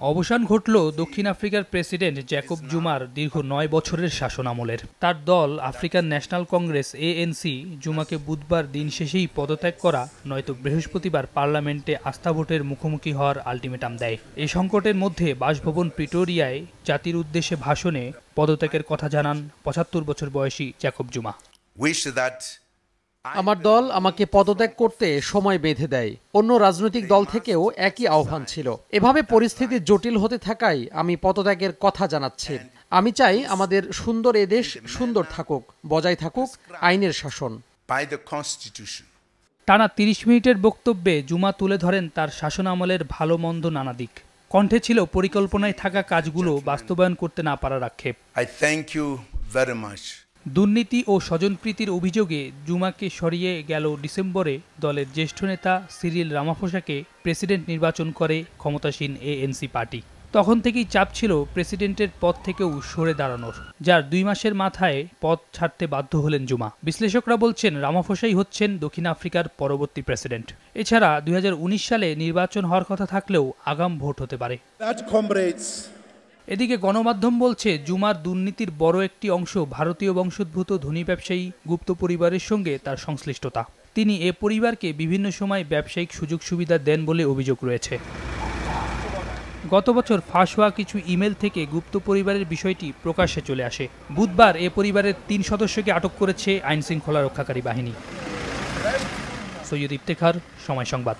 অবসান ঘটল দক্ষিণ আফ্রিকার প্রেসিডেন্ট জ্যাকব জুমার দীর্ঘ নয় বছরের শাসনামলের তার দল আফ্রিকান ন্যাশনাল কংগ্রেস এএনসি জুমাকে বুধবার দিন শেষেই পদত্যাগ করা নয়তো বৃহস্পতিবার পার্লামেন্টে আস্থা ভোটের মুখোমুখি হওয়ার আলটিমেটাম দেয়। এই সংকটের মধ্যে বাসভবন প্রিটোরিয়ায় জাতির উদ্দেশ্যে ভাষণে পদত্যাগের কথা জানান পঁচাত্তর বছর বয়সী জ্যাকব জুমা। আমার দল আমাকে পদত্যাগ করতে সময় বেঁধে দেয়। অন্য রাজনৈতিক দল থেকেও একই আহ্বান ছিল। এভাবে পরিস্থিতি জটিল হতে থাকায় আমি পদত্যাগের কথা জানাচ্ছি। আমি চাই আমাদের সুন্দর এদেশ সুন্দর থাকুক বজায় থাকুক আইনের শাসন। টানা তিরিশ মিনিটের বক্তব্যে জুমা তুলে ধরেন তার শাসনামলের ভালো মন্দ নানা দিক। কণ্ঠে ছিল পরিকল্পনায় থাকা কাজগুলো বাস্তবায়ন করতে না পারার আক্ষেপ। I thank you very much. দুর্নীতি ও স্বজনপ্রীতির অভিযোগে জুমাকে সরিয়ে গেল ডিসেম্বরে দলের জ্যেষ্ঠ নেতা সিরিল রামাফোসাকে প্রেসিডেন্ট নির্বাচন করে ক্ষমতাসীন এএনসি পার্টি। তখন থেকেই চাপ ছিল প্রেসিডেন্টের পদ থেকেও সরে দাঁড়ানোর, যার দুই মাসের মাথায় পদ ছাড়তে বাধ্য হলেন জুমা। বিশ্লেষকরা বলছেন, রামাফোসাই হচ্ছেন দক্ষিণ আফ্রিকার পরবর্তী প্রেসিডেন্ট। এছাড়া দুই হাজার উনিশ সালে নির্বাচন হওয়ার কথা থাকলেও আগাম ভোট হতে পারে। এদিকে গণমাধ্যম বলছে, জুমার দুর্নীতির বড় একটি অংশ ভারতীয় বংশোদ্ভূত ধনী ব্যবসায়ী গুপ্ত পরিবারের সঙ্গে তার সংশ্লিষ্টতা। তিনি এ পরিবারকে বিভিন্ন সময় ব্যবসায়িক সুযোগ সুবিধা দেন বলে অভিযোগ রয়েছে। গত বছর ফাঁস হওয়া কিছু ইমেল থেকে গুপ্ত পরিবারের বিষয়টি প্রকাশ্যে চলে আসে। বুধবার এ পরিবারের তিন সদস্যকে আটক করেছে আইনশৃঙ্খলা রক্ষাকারী বাহিনী। সৈয়দ ইফতেখার, সময় সংবাদ।